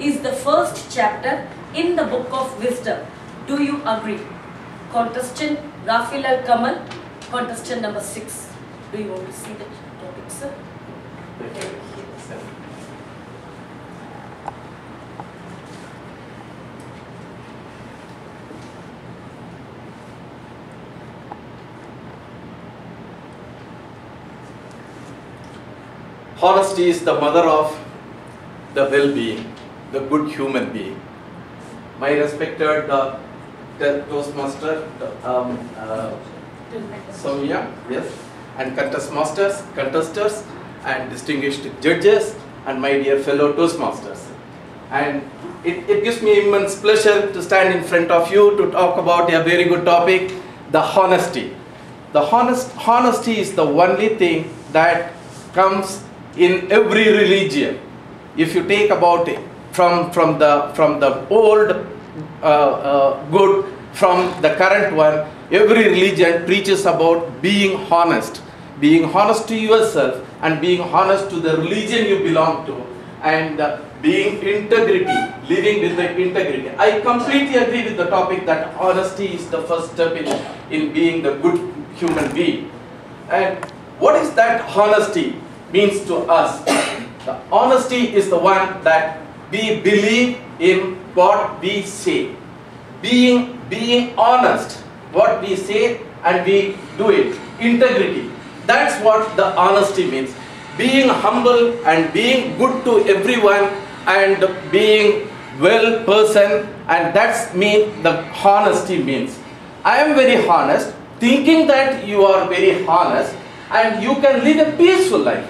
is the first chapter in the book of wisdom. Do you agree? Contestant Rafi Lal Kamal, contestant number 6. Do you want to see the topic, sir? Honesty is the mother of the well-being, the good human being. My respected uh, the Toastmaster, um, uh, Soumya, yes, and contest masters, contestants, and distinguished judges, and my dear fellow Toastmasters. And it, it gives me immense pleasure to stand in front of you to talk about a very good topic, the honesty. The honest, honesty is the only thing that comes in every religion. If you take about it from, from, the, from the old uh, uh, good, from the current one, every religion preaches about being honest. Being honest to yourself and being honest to the religion you belong to and uh, being integrity, living with the integrity. I completely agree with the topic that honesty is the first step in, in being the good human being. And what is that honesty means to us? The honesty is the one that we believe in what we say. Being, being honest, what we say and we do it. Integrity. That's what the honesty means. Being humble and being good to everyone and being well person and that's mean the honesty means. I am very honest, thinking that you are very honest and you can live a peaceful life.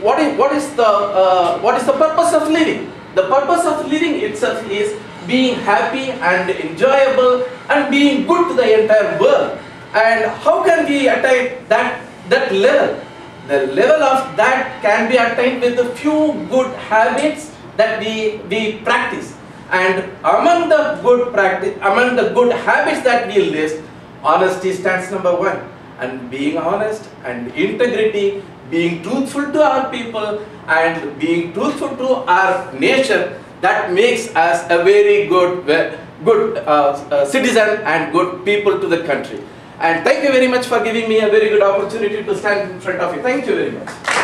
What is, what is the uh, what is the purpose of living? The purpose of living itself is being happy and enjoyable and being good to the entire world. And how can we attain that that level? The level of that can be attained with a few good habits that we, we practice. And among the good practice, among the good habits that we list, honesty stands number one. And being honest and integrity, being truthful to our people and being truthful to our nation, that makes us a very good, good uh, uh, citizen and good people to the country. And thank you very much for giving me a very good opportunity to stand in front of you. Thank you very much.